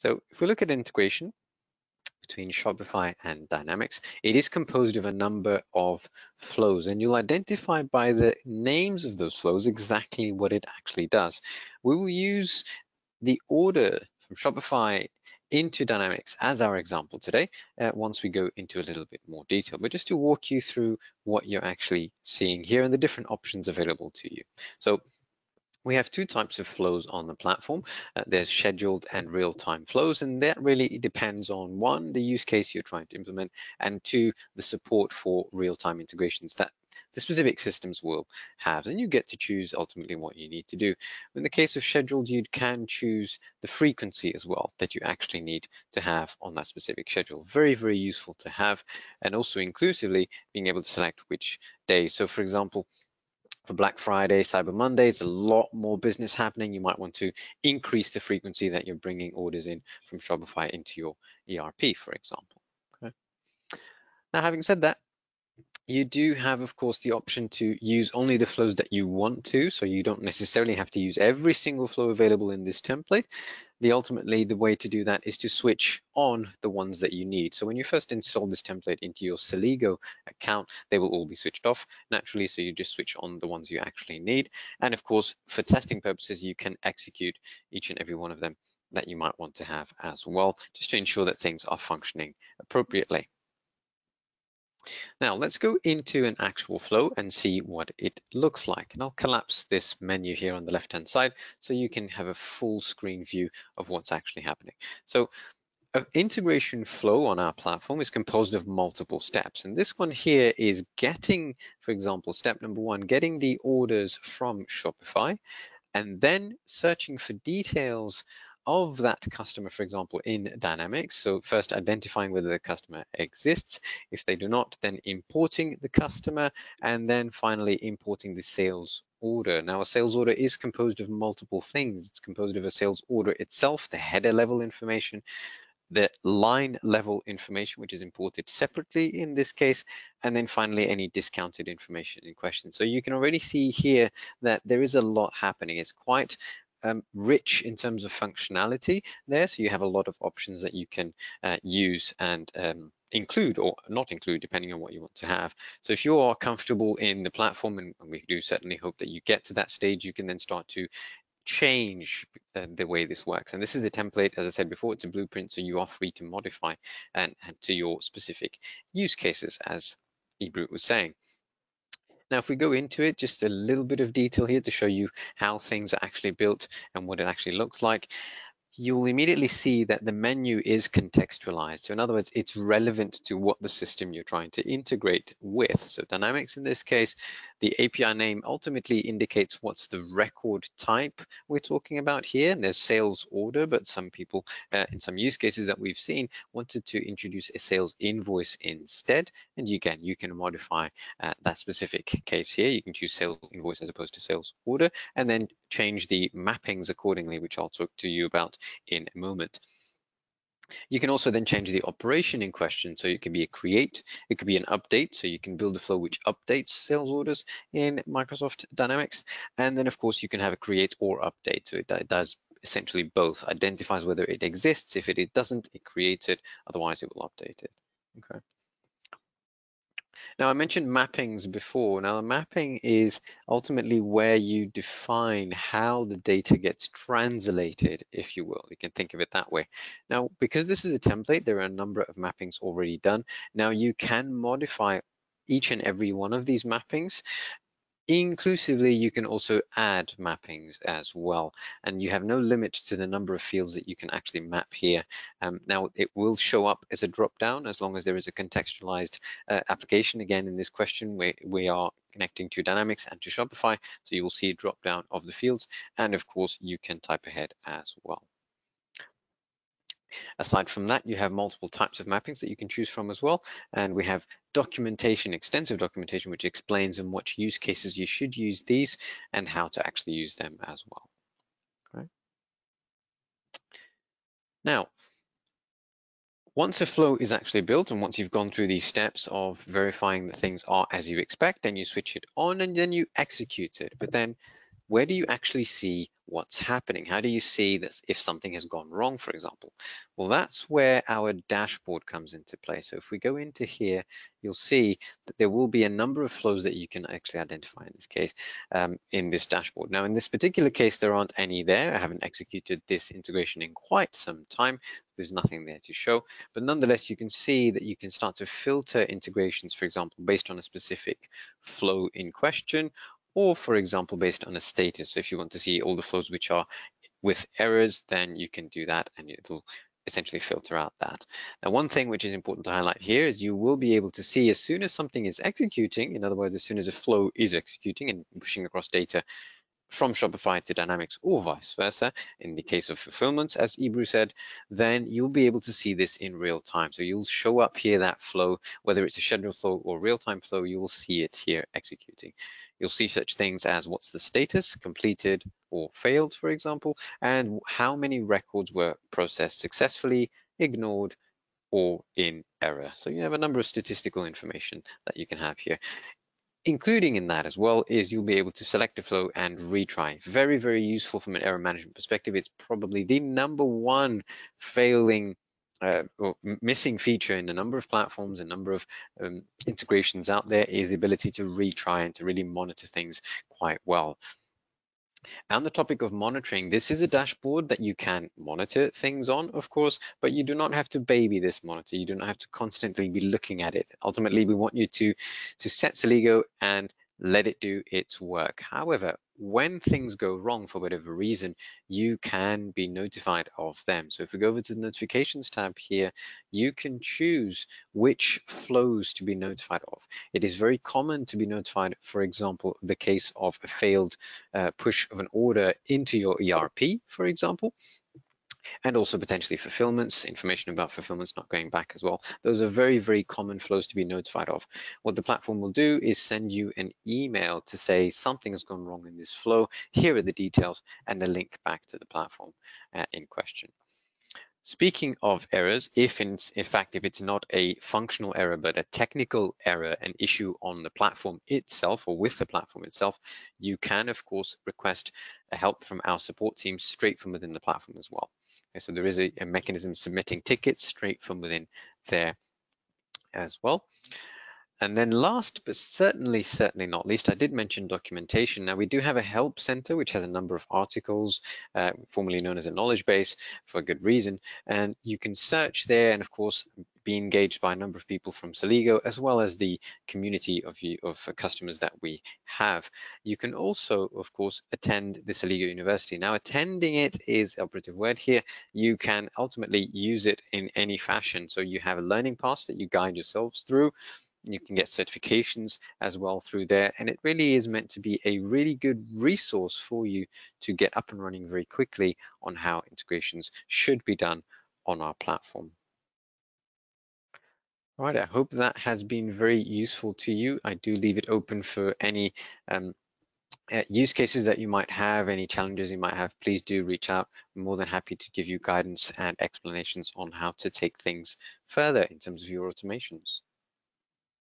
So if we look at integration between Shopify and Dynamics, it is composed of a number of flows and you'll identify by the names of those flows exactly what it actually does. We will use the order from Shopify into Dynamics as our example today, uh, once we go into a little bit more detail, but just to walk you through what you're actually seeing here and the different options available to you. So we have two types of flows on the platform. Uh, there's scheduled and real-time flows, and that really depends on one, the use case you're trying to implement, and two, the support for real-time integrations that the specific systems will have. And you get to choose ultimately what you need to do. In the case of scheduled, you can choose the frequency as well that you actually need to have on that specific schedule. Very, very useful to have. And also inclusively being able to select which day. So for example, for Black Friday, Cyber Monday, it's a lot more business happening. You might want to increase the frequency that you're bringing orders in from Shopify into your ERP, for example. Okay. Now, having said that, you do have, of course, the option to use only the flows that you want to, so you don't necessarily have to use every single flow available in this template. The ultimately, the way to do that is to switch on the ones that you need. So when you first install this template into your Celigo account, they will all be switched off naturally, so you just switch on the ones you actually need. And of course, for testing purposes, you can execute each and every one of them that you might want to have as well, just to ensure that things are functioning appropriately. Now let's go into an actual flow and see what it looks like. And I'll collapse this menu here on the left-hand side so you can have a full screen view of what's actually happening. So an integration flow on our platform is composed of multiple steps. And this one here is getting, for example, step number one, getting the orders from Shopify and then searching for details of that customer, for example, in Dynamics. So first identifying whether the customer exists. If they do not, then importing the customer, and then finally importing the sales order. Now, a sales order is composed of multiple things. It's composed of a sales order itself, the header level information, the line level information, which is imported separately in this case, and then finally any discounted information in question. So you can already see here that there is a lot happening. It's quite um, rich in terms of functionality there. So you have a lot of options that you can uh, use and um, include or not include depending on what you want to have. So if you are comfortable in the platform, and we do certainly hope that you get to that stage, you can then start to change uh, the way this works. And this is the template, as I said before, it's a blueprint, so you are free to modify and, and to your specific use cases, as Ebru was saying. Now, if we go into it, just a little bit of detail here to show you how things are actually built and what it actually looks like you'll immediately see that the menu is contextualized. So in other words, it's relevant to what the system you're trying to integrate with. So Dynamics in this case, the API name ultimately indicates what's the record type we're talking about here. And there's sales order, but some people uh, in some use cases that we've seen wanted to introduce a sales invoice instead. And you can, you can modify uh, that specific case here. You can choose sales invoice as opposed to sales order, and then change the mappings accordingly, which I'll talk to you about in a moment. You can also then change the operation in question. So it could be a create, it could be an update. So you can build a flow which updates sales orders in Microsoft Dynamics. And then of course you can have a create or update. So it, does essentially both, identifies whether it exists. If it, it doesn't, it creates it. Otherwise it will update it. Okay. Now, I mentioned mappings before. Now, the mapping is ultimately where you define how the data gets translated, if you will. You can think of it that way. Now, because this is a template, there are a number of mappings already done. Now, you can modify each and every one of these mappings Inclusively, you can also add mappings as well, and you have no limit to the number of fields that you can actually map here. Um, now, it will show up as a drop-down as long as there is a contextualized uh, application. Again, in this question, we, we are connecting to Dynamics and to Shopify, so you will see a drop-down of the fields, and of course, you can type ahead as well. Aside from that, you have multiple types of mappings that you can choose from as well. And we have documentation, extensive documentation, which explains in what use cases you should use these and how to actually use them as well. Right. Now, once a flow is actually built and once you've gone through these steps of verifying that things are as you expect, then you switch it on and then you execute it. But then where do you actually see what's happening? How do you see that if something has gone wrong, for example? Well, that's where our dashboard comes into play. So if we go into here, you'll see that there will be a number of flows that you can actually identify in this case um, in this dashboard. Now, in this particular case, there aren't any there. I haven't executed this integration in quite some time. There's nothing there to show, but nonetheless, you can see that you can start to filter integrations, for example, based on a specific flow in question, or for example, based on a status. So if you want to see all the flows which are with errors, then you can do that and it'll essentially filter out that. Now, one thing which is important to highlight here is you will be able to see as soon as something is executing, in other words, as soon as a flow is executing and pushing across data from Shopify to Dynamics or vice versa, in the case of fulfillments, as Ebru said, then you'll be able to see this in real time. So you'll show up here that flow, whether it's a scheduled flow or real-time flow, you will see it here executing. You'll see such things as what's the status, completed or failed, for example, and how many records were processed successfully, ignored, or in error. So you have a number of statistical information that you can have here. Including in that as well is you'll be able to select a flow and retry. Very, very useful from an error management perspective. It's probably the number one failing uh, missing feature in a number of platforms, a number of um, integrations out there is the ability to retry and to really monitor things quite well. On the topic of monitoring, this is a dashboard that you can monitor things on, of course, but you do not have to baby this monitor. You do not have to constantly be looking at it. Ultimately, we want you to, to set Celigo and let it do its work. However, when things go wrong for whatever reason, you can be notified of them. So if we go over to the notifications tab here, you can choose which flows to be notified of. It is very common to be notified, for example, the case of a failed uh, push of an order into your ERP, for example and also potentially fulfillments, information about fulfillments not going back as well. Those are very, very common flows to be notified of. What the platform will do is send you an email to say something has gone wrong in this flow, here are the details, and a link back to the platform uh, in question. Speaking of errors, if in, in, fact, if it's not a functional error, but a technical error, an issue on the platform itself or with the platform itself, you can, of course, request help from our support team straight from within the platform as well. Okay, so there is a, a mechanism submitting tickets straight from within there as well. And then last, but certainly, certainly not least, I did mention documentation. Now we do have a help center, which has a number of articles, uh, formerly known as a knowledge base for a good reason. And you can search there and of course, be engaged by a number of people from Celigo, as well as the community of, of customers that we have. You can also, of course, attend the Celigo University. Now, attending it is operative word here. You can ultimately use it in any fashion. So you have a learning path that you guide yourselves through you can get certifications as well through there and it really is meant to be a really good resource for you to get up and running very quickly on how integrations should be done on our platform. All right, I hope that has been very useful to you. I do leave it open for any um, uh, use cases that you might have, any challenges you might have, please do reach out. I'm more than happy to give you guidance and explanations on how to take things further in terms of your automations.